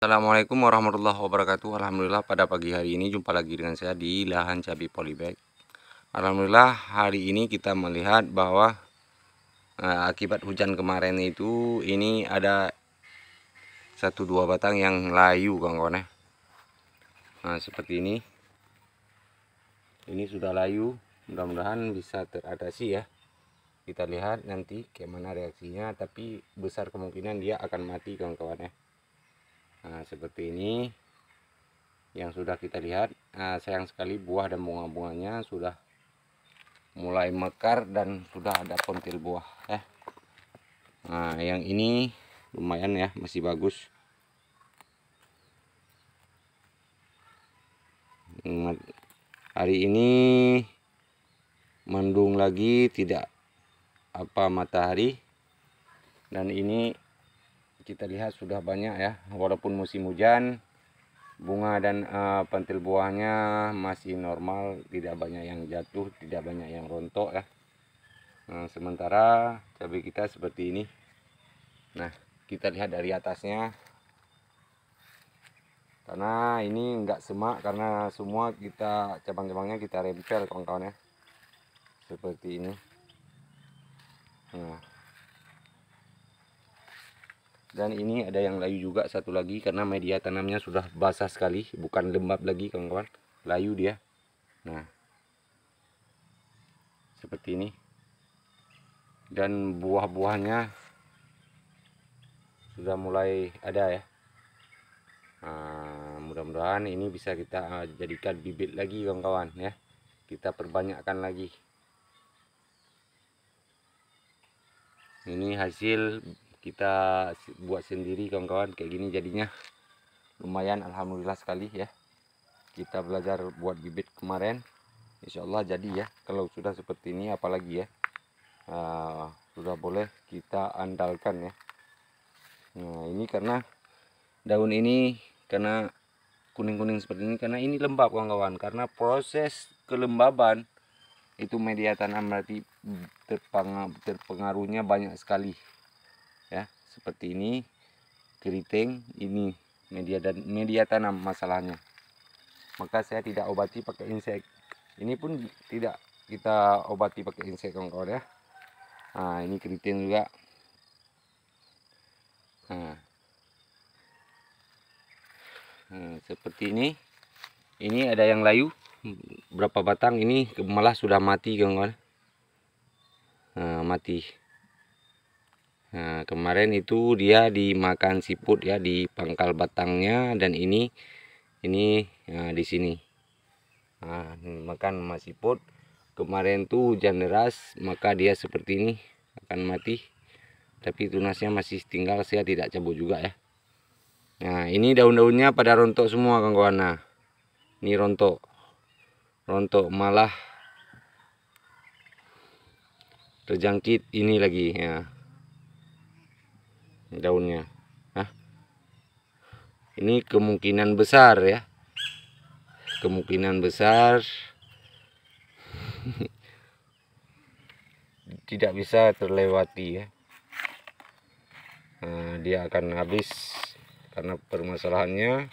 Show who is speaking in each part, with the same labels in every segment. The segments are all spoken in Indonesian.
Speaker 1: Assalamualaikum warahmatullahi wabarakatuh. Alhamdulillah pada pagi hari ini jumpa lagi dengan saya di lahan cabai polybag. Alhamdulillah hari ini kita melihat bahwa eh, akibat hujan kemarin itu ini ada satu dua batang yang layu kawan-kawan ya. Nah seperti ini. Ini sudah layu mudah-mudahan bisa teratasi ya. Kita lihat nanti bagaimana reaksinya tapi besar kemungkinan dia akan mati kawan-kawan ya nah seperti ini. Yang sudah kita lihat nah, sayang sekali buah dan bunga-bunganya sudah mulai mekar dan sudah ada kontil buah ya. Nah yang ini lumayan ya masih bagus. Hari ini mendung lagi tidak apa matahari. Dan ini kita lihat sudah banyak ya. Walaupun musim hujan bunga dan uh, pentil buahnya masih normal tidak banyak yang jatuh tidak banyak yang rontok ya. Nah, sementara cabai kita seperti ini. Nah kita lihat dari atasnya. Karena ini enggak semak karena semua kita cabang-cabangnya kita rempel kawan-kawan ya. Seperti ini. Nah dan ini ada yang layu juga satu lagi karena media tanamnya sudah basah sekali bukan lembab lagi kawan-kawan. Layu dia. Nah. Seperti ini. Dan buah-buahnya sudah mulai ada ya. Nah, mudah-mudahan ini bisa kita eh, jadikan bibit lagi kawan-kawan ya. Kita perbanyakkan lagi. Ini hasil kita buat sendiri kawan-kawan kayak gini jadinya lumayan alhamdulillah sekali ya. Kita belajar buat bibit kemarin. Insya Allah jadi ya. Kalau sudah seperti ini apalagi ya. Uh, sudah boleh kita andalkan ya. Nah, ini karena daun ini karena kuning-kuning seperti ini karena ini lembab kawan-kawan karena proses kelembaban itu media tanam berarti terpengaruhnya banyak sekali ya seperti ini keriting ini media dan media tanam masalahnya maka saya tidak obati pakai insek ini pun tidak kita obati pakai insek kawan-kawan ya nah ini keriting juga nah Nah, seperti ini. Ini ada yang layu. Berapa batang ini malah sudah mati kawan-kawan. Nah, mati. Nah, kemarin itu dia dimakan siput ya di pangkal batangnya dan ini ini nah, di sini. Nah, makan masiput. Kemarin tuh hujan deras, maka dia seperti ini akan mati. Tapi tunasnya masih tinggal, saya tidak cabut juga ya. Nah, ini daun-daunnya pada rontok semua kawan-kawan. Nah, ini rontok. Rontok malah terjangkit ini lagi ya. Daunnya. Nah, ini kemungkinan besar ya. Kemungkinan besar tidak bisa terlewati ya. Nah, dia akan habis karena permasalahannya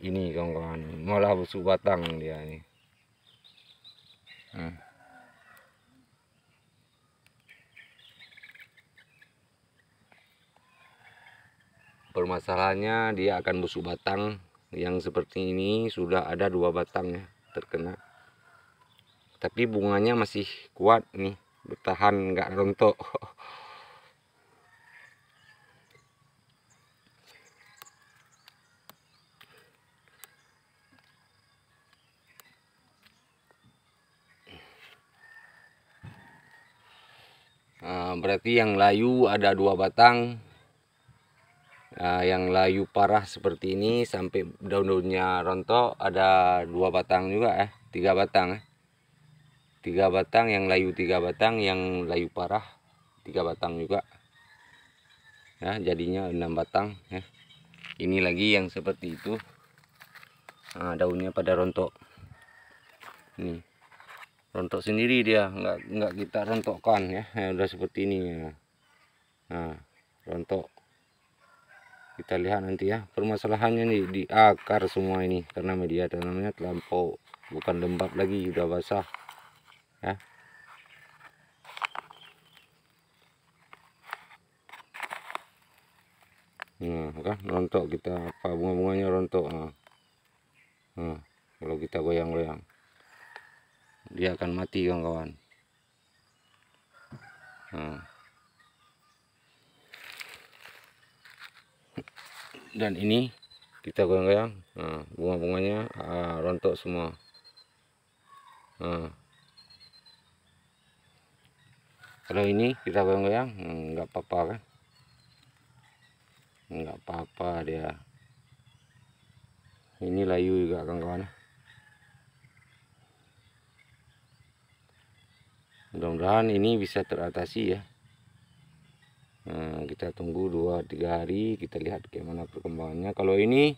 Speaker 1: ini kawan-kawan malah busuk batang dia ini hmm. Permasalahannya dia akan busuk batang. Yang seperti ini sudah ada dua batang ya terkena. Tapi bunganya masih kuat nih bertahan nggak rontok. Nah, berarti yang layu ada dua batang nah, yang layu parah seperti ini sampai daun-daunnya rontok ada dua batang juga ya tiga batang ya. tiga batang yang layu tiga batang yang layu parah tiga batang juga. Ya jadinya enam batang ya ini lagi yang seperti itu. Nah, daunnya pada rontok. Nih rontok sendiri dia nggak nggak kita rontokkan ya, ya udah seperti ini ya. nah rontok kita lihat nanti ya. Permasalahannya nih di akar semua ini. Karena media tanamnya terlampau bukan lembab lagi udah basah. Ya. Nah kan rontok kita. Apa bunga-bunganya rontok? Nah. nah kalau kita goyang-goyang. Dia akan mati kawan-kawan. Nah. Dan ini kita goyang-goyang. Nah, bunga-bunganya uh, rontok semua. Nah. kalau ini kita goyang-goyang nggak apa-apa kan? Nggak apa-apa dia. Ini layu juga kawan-kawan. Mudah-mudahan ini bisa teratasi ya nah, kita tunggu 2-3 hari kita lihat bagaimana perkembangannya. Kalau ini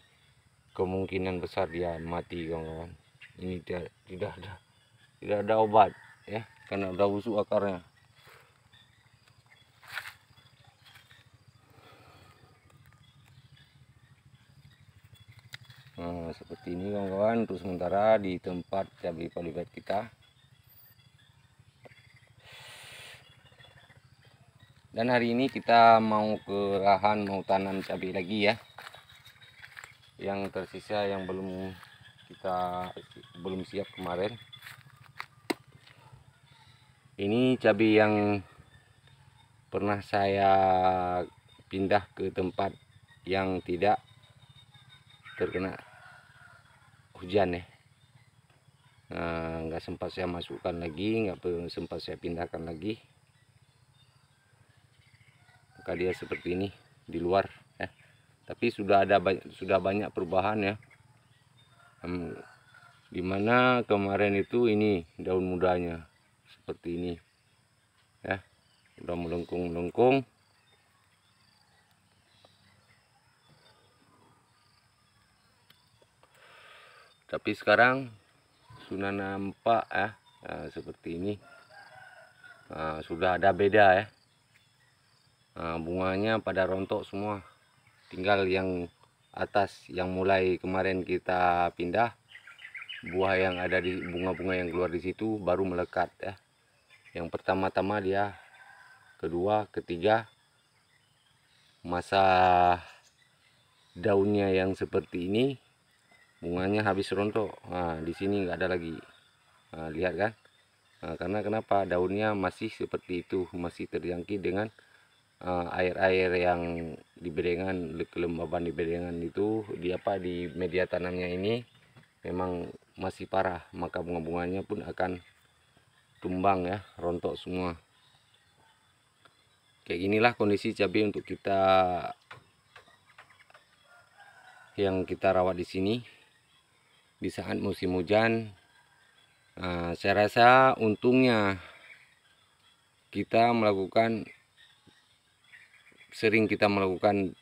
Speaker 1: kemungkinan besar dia mati kawan-kawan. Ini tidak tidak ada tidak ada obat ya karena udah busuk akarnya. Nah, seperti ini kawan-kawan. Untuk sementara di tempat cabai polybag kita dan hari ini kita mau ke lahan mau tanam cabai lagi ya. Yang tersisa yang belum kita belum siap kemarin. Ini cabai yang pernah saya pindah ke tempat yang tidak terkena hujan ya. Nggak sempat saya masukkan lagi nggak sempat saya pindahkan lagi maka dia seperti ini? Di luar ya. tapi sudah ada sudah banyak perubahan ya. Hmm, di mana kemarin itu ini daun mudanya seperti ini ya. Sudah melengkung melengkung tapi sekarang sudah nampak ya nah, seperti ini. Nah, sudah ada beda ya nah, bunganya pada rontok semua. Tinggal yang atas yang mulai kemarin kita pindah buah yang ada di bunga-bunga yang keluar di situ baru melekat ya. Yang pertama-tama dia kedua ketiga masa daunnya yang seperti ini bunganya habis rontok. Nah di sini nggak ada lagi. Nah, lihat kan? Nah, karena kenapa? Daunnya masih seperti itu masih terjangkit dengan air-air uh, yang di bedengan kelembaban di bedengan itu di apa di media tanamnya ini memang masih parah. Maka bunga-bunganya pun akan tumbang ya rontok semua. Kayak inilah kondisi cabai untuk kita yang kita rawat di sini. Di saat musim hujan nah, saya rasa untungnya kita melakukan sering kita melakukan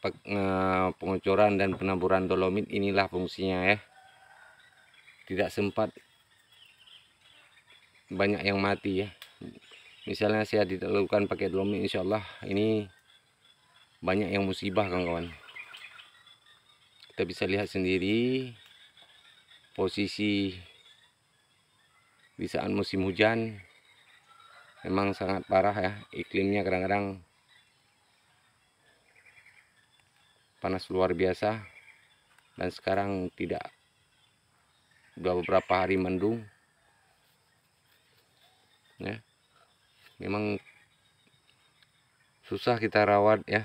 Speaker 1: pengocoran dan penaburan dolomit inilah fungsinya ya. Tidak sempat banyak yang mati ya. Misalnya saya tidak pakai dolomit insya Allah ini banyak yang musibah kawan-kawan. Kita bisa lihat sendiri posisi di saat musim hujan. Memang sangat parah ya iklimnya kadang-kadang panas luar biasa dan sekarang tidak. Udah beberapa hari mendung. Ya. Memang susah kita rawat ya.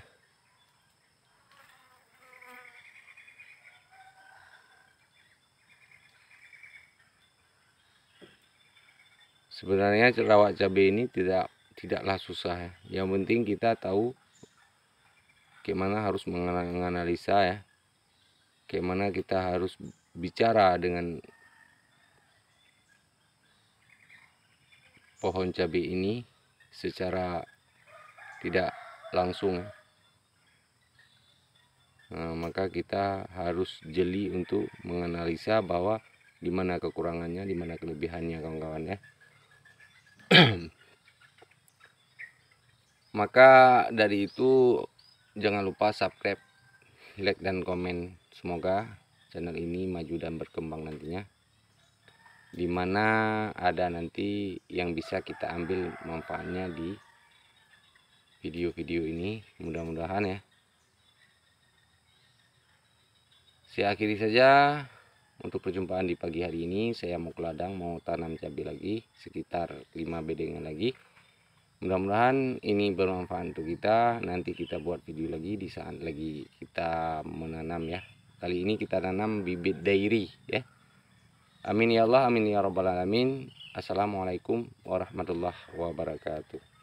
Speaker 1: Sebenarnya rawat cabai ini tidak tidaklah susah. Ya yang penting kita tahu bagaimana harus menganalisa ya? Bagaimana kita harus bicara dengan pohon cabai ini secara tidak langsung nah, maka kita harus jeli untuk menganalisa bahwa di mana kekurangannya di mana kelebihannya kawan-kawan ya? Maka dari itu jangan lupa subscribe like dan komen. Semoga channel ini maju dan berkembang nantinya. Di mana ada nanti yang bisa kita ambil manfaatnya di video-video ini. Mudah-mudahan ya. Saya akhiri saja untuk perjumpaan di pagi hari ini. Saya mau ke ladang mau tanam cabai lagi sekitar 5 bedengan lagi mudah-mudahan ini bermanfaat untuk kita. Nanti kita buat video lagi di saat lagi kita menanam ya. Kali ini kita tanam bibit dairi ya. Amin ya Allah amin ya rabbal alamin. Assalamualaikum warahmatullahi wabarakatuh